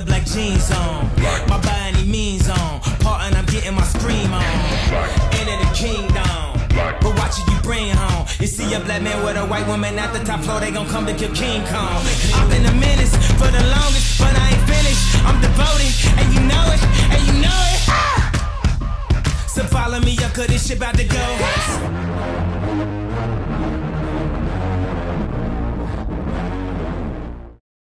the black jeans on. My body means on. Part and I'm getting my scream on. Into the kingdom. But watch it, you bring home. You see a black man with a white woman at the top floor, they gon' come to kill King Kong. I've been a menace for the longest, but I ain't finished. I'm devoted, and you know it, and you know it. Ah! So follow me up, cause this shit about to go.